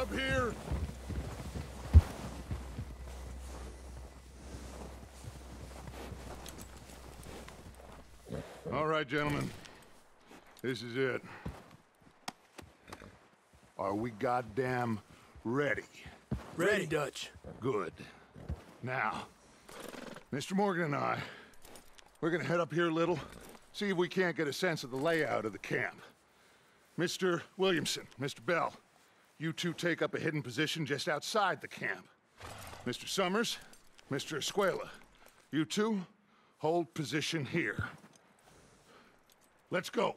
Up here! All right, gentlemen. This is it. Are we goddamn ready? Ready, Dutch. Good. Now, Mr. Morgan and I, we're gonna head up here a little, see if we can't get a sense of the layout of the camp. Mr. Williamson, Mr. Bell, you two take up a hidden position just outside the camp. Mr. Summers, Mr. Escuella, you two hold position here. Let's go.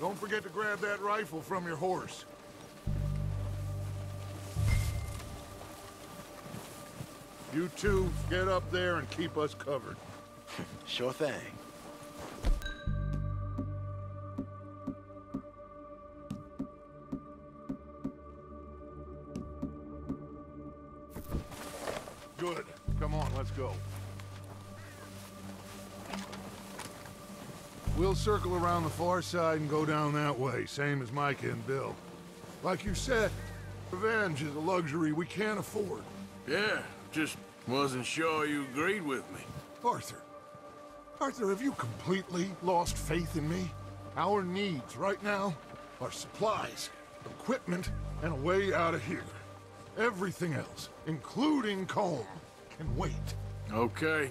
Don't forget to grab that rifle from your horse. You two, get up there and keep us covered. Sure thing. Good. Come on, let's go. We'll circle around the far side and go down that way, same as Micah and Bill. Like you said, revenge is a luxury we can't afford. Yeah, just wasn't sure you agreed with me. Arthur. Arthur, have you completely lost faith in me? Our needs right now are supplies, equipment, and a way out of here. Everything else, including Colm, can wait. Okay.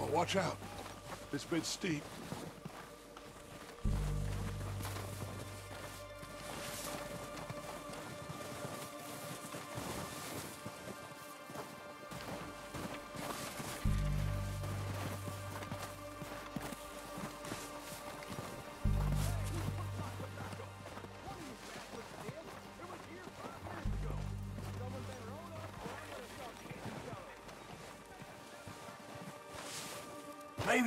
Oh, watch out. This bit's steep.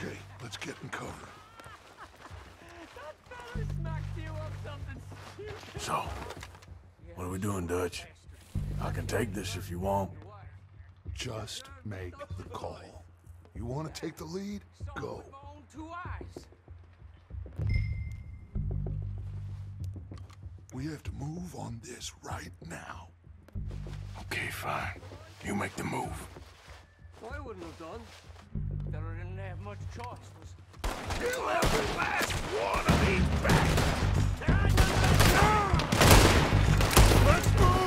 Okay, let's get in cover. so, what are we doing, Dutch? I can take this if you want. Just make the call. You want to take the lead? Go. We have to move on this right now. Okay, fine. You make the move. I wouldn't have done. Have much choice. Kill every last one of these bastards! Let's move!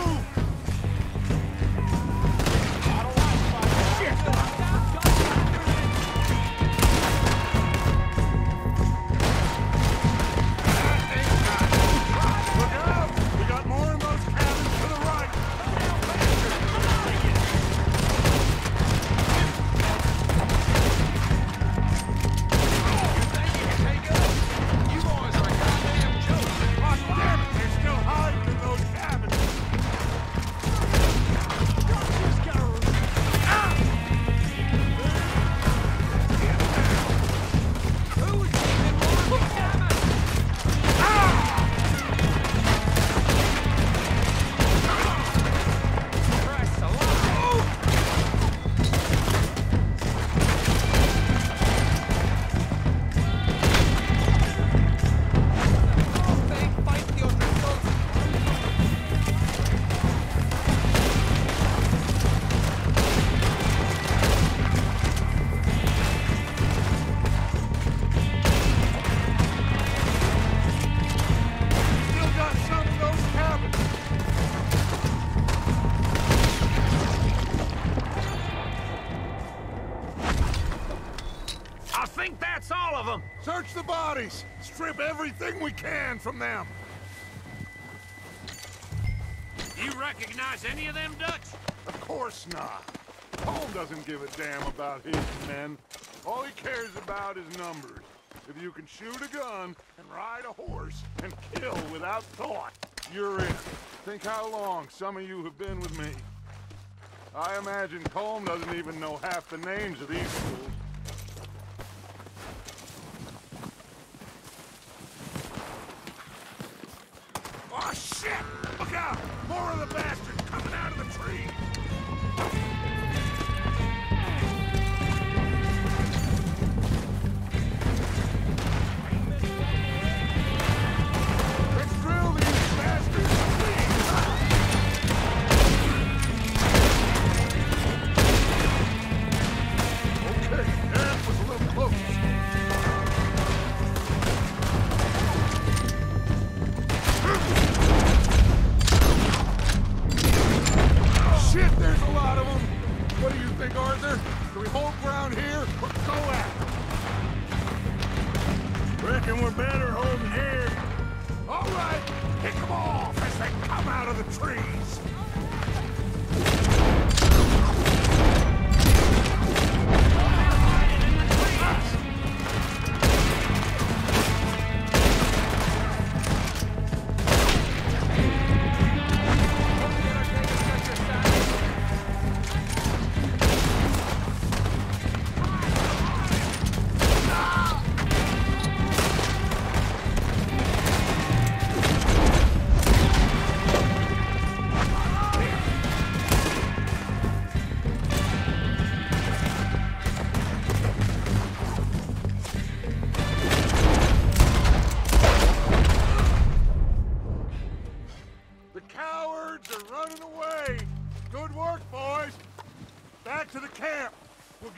Them! Search the bodies! Strip everything we can from them! You recognize any of them Dutch? Of course not. Colm doesn't give a damn about his men. All he cares about is numbers. If you can shoot a gun and ride a horse and kill without thought, you're in. Think how long some of you have been with me. I imagine Colm doesn't even know half the names of these fools. Trees.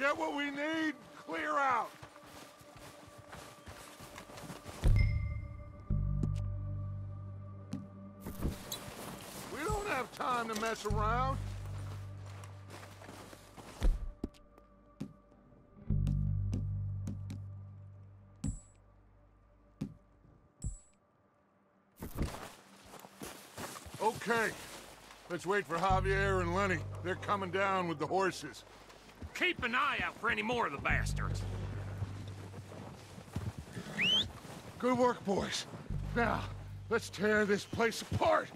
Get what we need, clear out. We don't have time to mess around. Okay. Let's wait for Javier and Lenny. They're coming down with the horses. Keep an eye out for any more of the bastards. Good work, boys. Now, let's tear this place apart.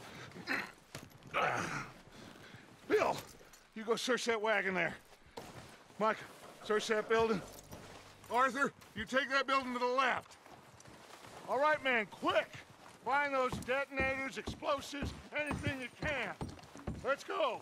Bill, you go search that wagon there. Micah, search that building. Arthur, you take that building to the left. All right, man, quick! Find those detonators, explosives, anything you can. Let's go.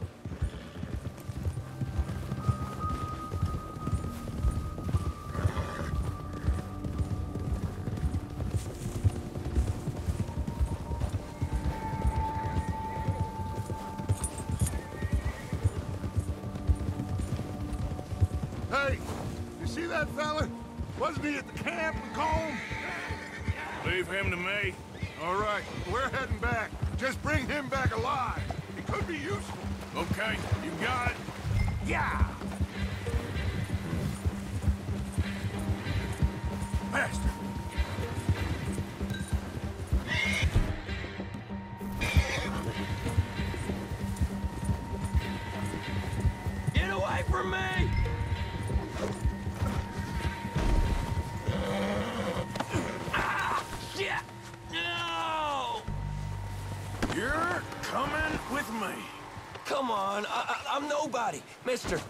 Mister.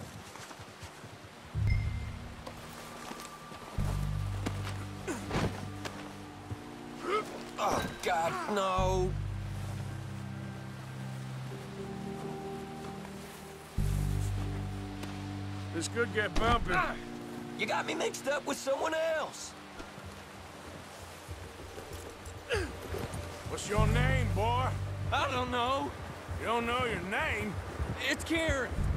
Oh, God, no. This could get bumpy. Ah, you got me mixed up with someone else. What's your name, boy? I don't know. You don't know your name? It's Kieran.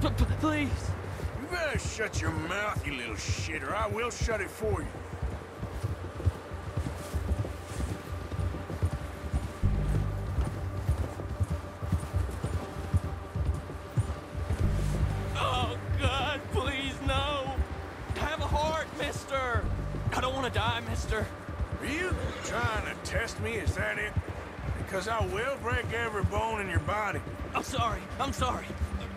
P p- please. You better shut your mouth, you little shit, or I will shut it for you. Oh, God, please, no! Have a heart, mister! I don't want to die, mister. Are you trying to test me? Is that it? Because I will break every bone in your body. I'm sorry. I'm sorry.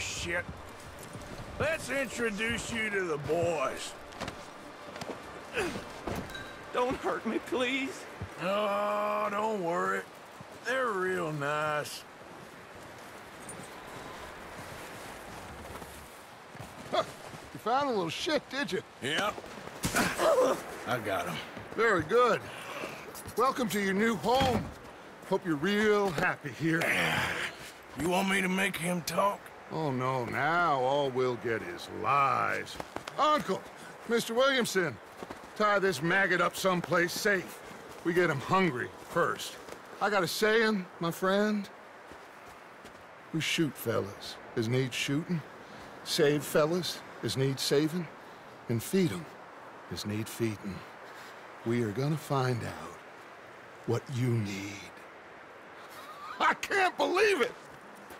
Sack of shit. Let's introduce you to the boys. Don't hurt me, please. Oh, don't worry. They're real nice. You found a little shit, did you? Yep. I got him. Very good. Welcome to your new home. Hope you're real happy here. You want me to make him talk? Oh, no, now all we'll get is lies. Uncle, Mr. Williamson, tie this maggot up someplace safe. We get him hungry first. I got a saying, my friend. We shoot fellas as need shooting, save fellas as need saving, and feed 'em as need feeding. We are gonna find out what you need. I can't believe it!